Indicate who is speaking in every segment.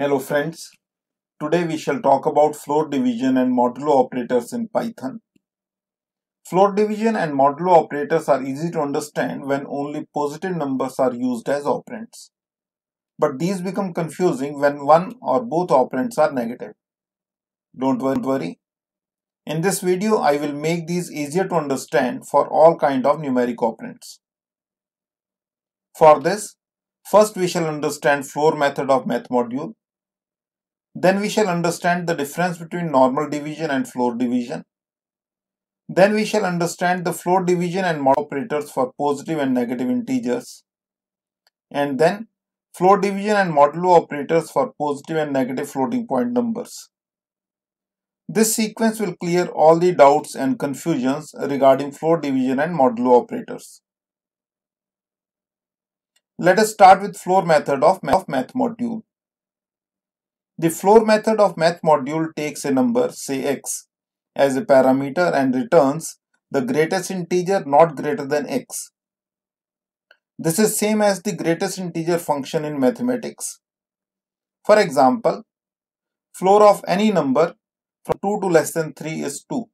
Speaker 1: Hello friends, today we shall talk about floor division and modulo operators in Python. Floor division and modulo operators are easy to understand when only positive numbers are used as operands. But these become confusing when one or both operands are negative. Don't worry. In this video, I will make these easier to understand for all kind of numeric operands. For this, first we shall understand floor method of math module then we shall understand the difference between normal division and floor division. Then we shall understand the floor division and mod operators for positive and negative integers. And then floor division and modulo operators for positive and negative floating point numbers. This sequence will clear all the doubts and confusions regarding floor division and modulo operators. Let us start with floor method of math module. The floor method of math module takes a number, say x, as a parameter and returns the greatest integer not greater than x. This is same as the greatest integer function in mathematics. For example, floor of any number from 2 to less than 3 is 2.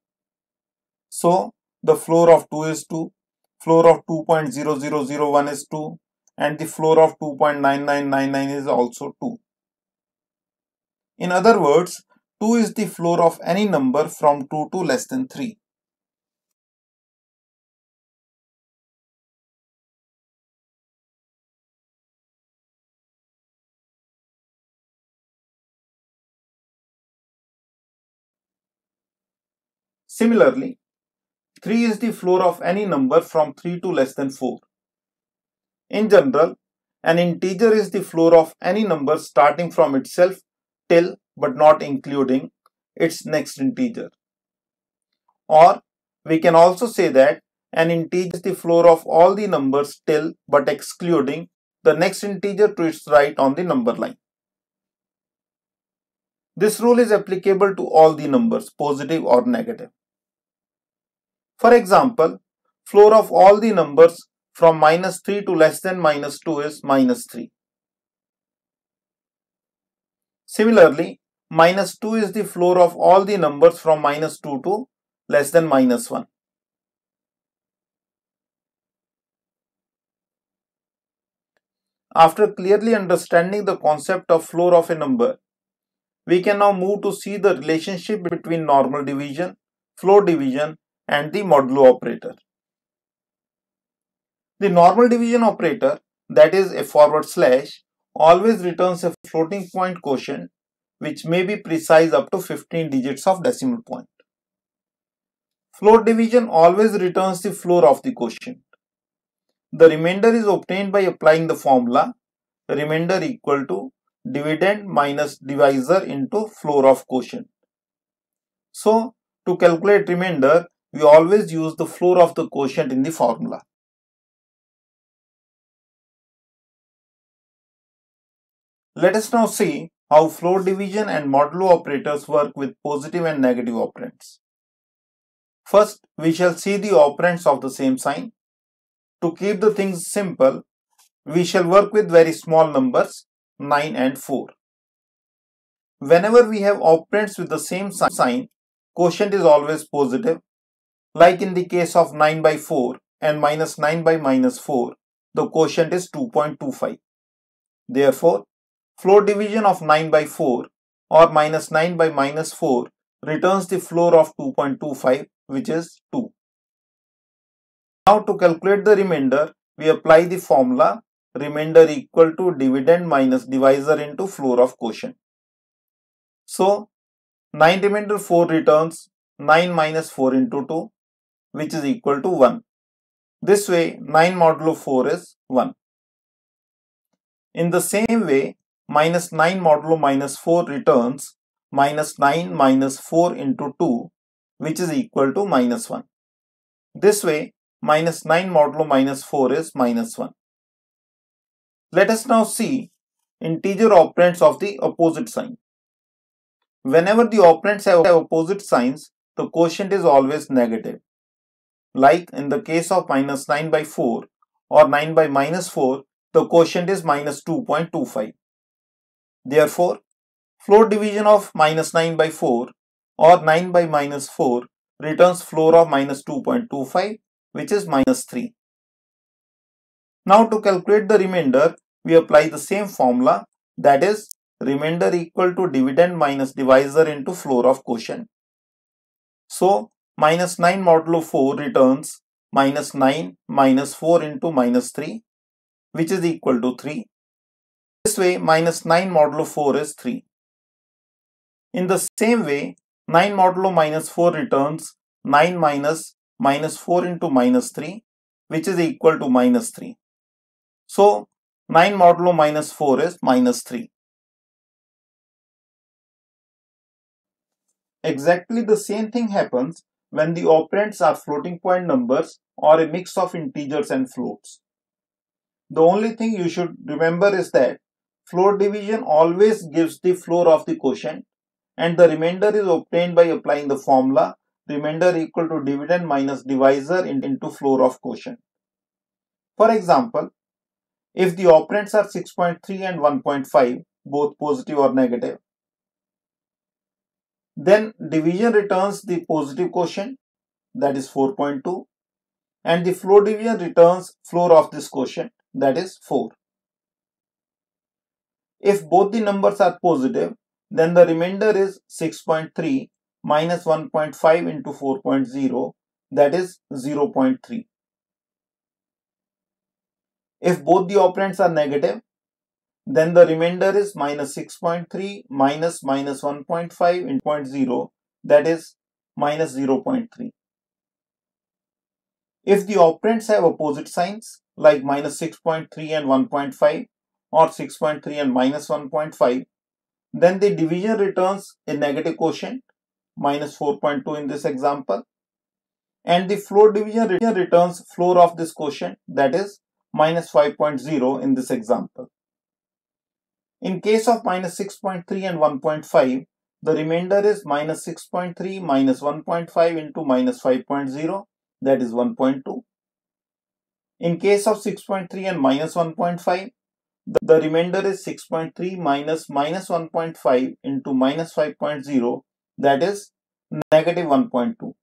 Speaker 1: So, the floor of 2 is 2, floor of 2.0001 is 2 and the floor of 2.9999 is also 2. In other words, 2 is the floor of any number from 2 to less than 3. Similarly, 3 is the floor of any number from 3 to less than 4. In general, an integer is the floor of any number starting from itself till but not including its next integer. Or we can also say that an integer is the floor of all the numbers till but excluding the next integer to its right on the number line. This rule is applicable to all the numbers, positive or negative. For example, floor of all the numbers from minus 3 to less than minus 2 is minus 3. Similarly, minus 2 is the floor of all the numbers from minus 2 to less than minus 1. After clearly understanding the concept of floor of a number, we can now move to see the relationship between normal division, floor division and the modulo operator. The normal division operator that is a forward slash always returns a floating point quotient which may be precise up to 15 digits of decimal point. Floor division always returns the floor of the quotient. The remainder is obtained by applying the formula remainder equal to dividend minus divisor into floor of quotient. So, to calculate remainder, we always use the floor of the quotient in the formula. Let us now see how floor division and modulo operators work with positive and negative operands. First, we shall see the operands of the same sign. To keep the things simple, we shall work with very small numbers 9 and 4. Whenever we have operands with the same sign, quotient is always positive. Like in the case of 9 by 4 and minus 9 by minus 4, the quotient is 2.25. Therefore, Floor division of 9 by 4 or minus 9 by minus 4 returns the floor of 2.25 which is 2. Now to calculate the remainder, we apply the formula remainder equal to dividend minus divisor into floor of quotient. So 9 remainder 4 returns 9 minus 4 into 2 which is equal to 1. This way 9 modulo 4 is 1. In the same way minus 9 modulo minus 4 returns minus 9 minus 4 into 2 which is equal to minus 1. This way minus 9 modulo minus 4 is minus 1. Let us now see integer operands of the opposite sign. Whenever the operands have opposite signs, the quotient is always negative. Like in the case of minus 9 by 4 or 9 by minus 4, the quotient is minus 2.25. Therefore, floor division of minus 9 by 4 or 9 by minus 4 returns floor of minus 2.25 which is minus 3. Now to calculate the remainder, we apply the same formula that is remainder equal to dividend minus divisor into floor of quotient. So minus 9 modulo 4 returns minus 9 minus 4 into minus 3 which is equal to 3. This way minus 9 modulo 4 is 3. In the same way 9 modulo minus 4 returns 9 minus minus 4 into minus 3 which is equal to minus 3. So 9 modulo minus 4 is minus 3. Exactly the same thing happens when the operands are floating point numbers or a mix of integers and floats. The only thing you should remember is that floor division always gives the floor of the quotient and the remainder is obtained by applying the formula remainder equal to dividend minus divisor into floor of quotient. For example, if the operands are 6.3 and 1.5, both positive or negative, then division returns the positive quotient that is 4.2 and the floor division returns floor of this quotient that is 4. If both the numbers are positive, then the remainder is 6.3 minus 1.5 into 4.0 that is 0.3. If both the operands are negative, then the remainder is minus 6.3 minus minus 1.5 into 0.0 that is minus 0.3. If the operands have opposite signs like minus 6.3 and 1.5 or 6.3 and minus 1.5 then the division returns a negative quotient minus 4.2 in this example and the floor division returns floor of this quotient that is minus 5.0 in this example. In case of minus 6.3 and 1.5, the remainder is minus 6.3 minus 1.5 into minus 5.0 that is 1.2. In case of 6.3 and minus 1.5, the remainder is 6.3 minus minus 1.5 into minus 5.0 that is negative 1.2.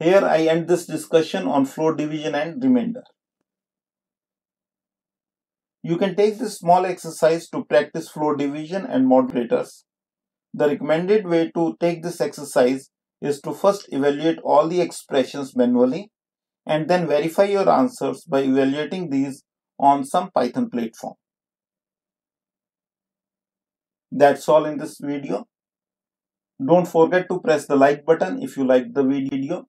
Speaker 1: Here I end this discussion on floor division and remainder. You can take this small exercise to practice floor division and modulators. The recommended way to take this exercise is to first evaluate all the expressions manually and then verify your answers by evaluating these on some Python platform. That's all in this video. Don't forget to press the like button if you like the video.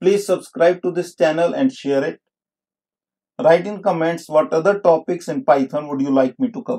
Speaker 1: Please subscribe to this channel and share it. Write in comments what other topics in Python would you like me to cover.